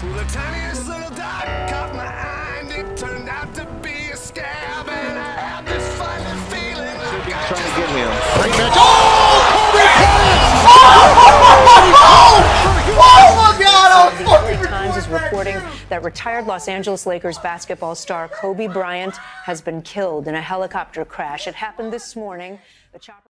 The tiniest little dot caught my eye, and it turned out to be a scab. And I had this funny feeling like I trying to get him. Great catch. Oh, oh Kobe The Times is reporting that retired Los Angeles Lakers basketball star Kobe Bryant has been killed in a helicopter crash. It happened this morning. The chopper